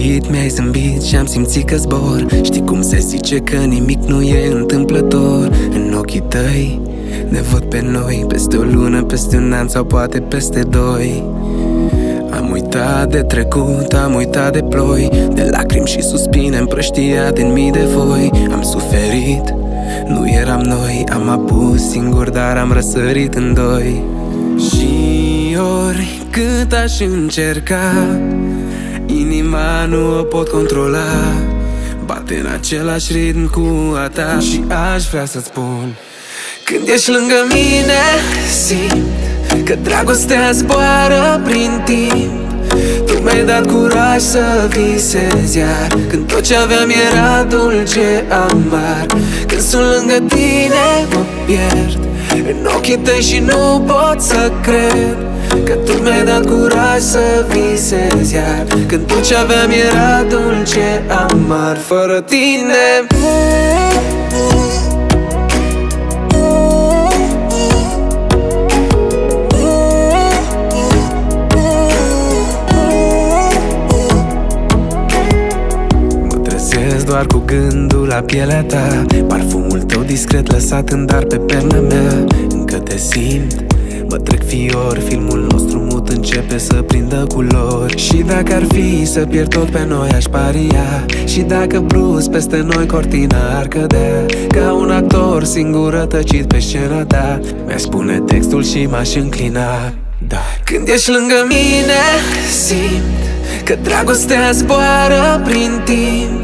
ieșit, mi-ai zâmbit și am simțit că zbor. Știi cum se zice că nimic nu e întâmplător. În ochii tăi ne văd pe noi Peste o lună, peste un an sau poate peste doi. Am uitat de trecut, am uitat de ploi. De lacrimi și suspine împrăștiat din mii de voi. Am suferit, nu eram noi Am apus singur, dar am răsărit în doi. Și ori cât aș încerca Inima nu o pot controla. Bate în același ritm cu a ta. Și aș vrea să-ți spun Când ești lângă mine Simt că dragostea zboară prin timp. Tu mi-ai dat curaj să visezi iar. Când tot ce aveam era dulce amar. Când sunt lângă tine mă pierd. În ochii tăi și nu pot să cred Că tu mi-ai dat curaj să visezi iar. Când tot ce aveam era dulce amar Fără tine. Mă trezesc doar cu gândul la pielea ta. Parfumul tău discret lăsat în dar pe perna mea. Încă te simt Mă trec fior, filmul nostru mut începe să prindă culori. Și dacă ar fi să pierd tot pe noi aș paria. Și dacă brus peste noi cortina ar cădea. Ca un actor singur rătăcit pe scena ta Mi-aș spune textul și m-aș înclina. Da. Când ești lângă mine simt Că dragostea zboară prin timp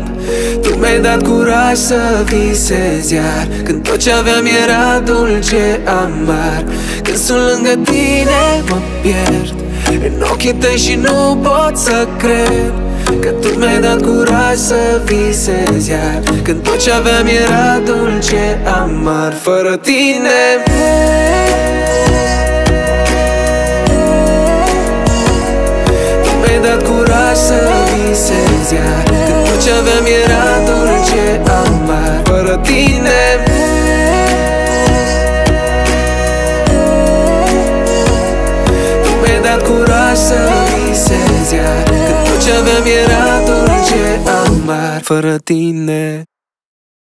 tu mi-ai dat curaj să visezi iar. Când tot ce aveam era dulce amar. Când sunt lângă tine mă pierd. În ochii tăi și nu pot să cred Că tu mi-ai dat curaj să visezi iar. Când tot ce aveam era dulce amar. Fără tine Tu mi-ai dat curaj să visezi iar. Când tot ce aveam era tine. Tu mi-ai dat curaj să visezi Iar când tot ce aveam era dulce amar Fără tine